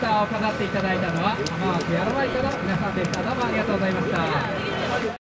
ターを飾っていただいたのは浜松やらないかの皆さんでした。どうもありがとうございました。